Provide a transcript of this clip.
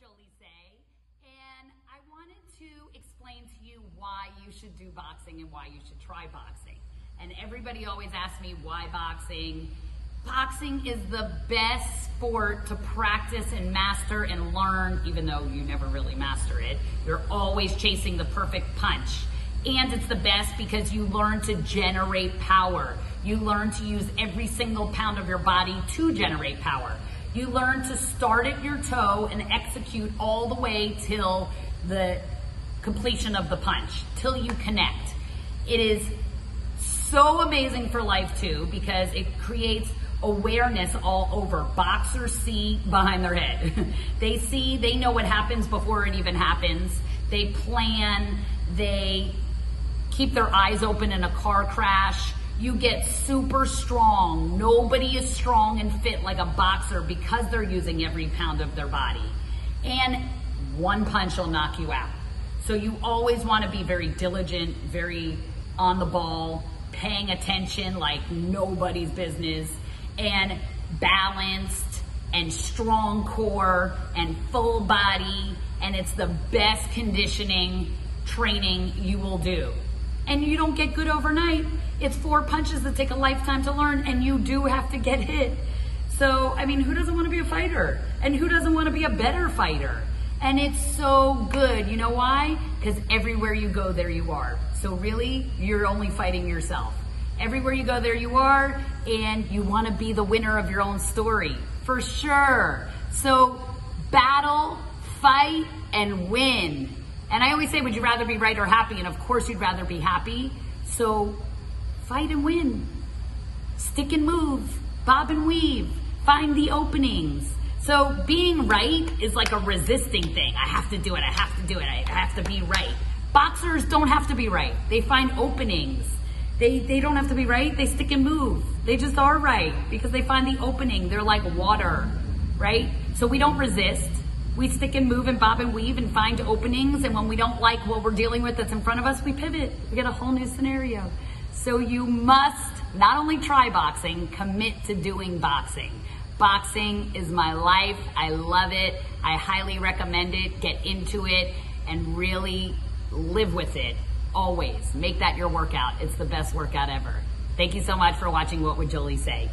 Jolie say, and I wanted to explain to you why you should do boxing and why you should try boxing. And everybody always asks me why boxing. Boxing is the best sport to practice and master and learn, even though you never really master it. You're always chasing the perfect punch. And it's the best because you learn to generate power. You learn to use every single pound of your body to generate power. You learn to start at your toe and execute all the way till the completion of the punch, till you connect. It is so amazing for life too because it creates awareness all over. Boxers see behind their head. they see, they know what happens before it even happens. They plan, they keep their eyes open in a car crash you get super strong. Nobody is strong and fit like a boxer because they're using every pound of their body. And one punch will knock you out. So you always want to be very diligent, very on the ball, paying attention like nobody's business, and balanced and strong core and full body. And it's the best conditioning training you will do and you don't get good overnight. It's four punches that take a lifetime to learn, and you do have to get hit. So, I mean, who doesn't want to be a fighter? And who doesn't want to be a better fighter? And it's so good. You know why? Because everywhere you go, there you are. So, really, you're only fighting yourself. Everywhere you go, there you are, and you want to be the winner of your own story, for sure. So, battle, fight, and win. And I always say, would you rather be right or happy? And of course, you'd rather be happy. So fight and win. Stick and move. Bob and weave. Find the openings. So being right is like a resisting thing. I have to do it. I have to do it. I have to be right. Boxers don't have to be right. They find openings. They, they don't have to be right. They stick and move. They just are right because they find the opening. They're like water, right? So we don't resist. We stick and move and bob and weave and find openings. And when we don't like what we're dealing with that's in front of us, we pivot. We get a whole new scenario. So you must not only try boxing, commit to doing boxing. Boxing is my life. I love it. I highly recommend it. Get into it and really live with it always. Make that your workout. It's the best workout ever. Thank you so much for watching What Would Jolie Say?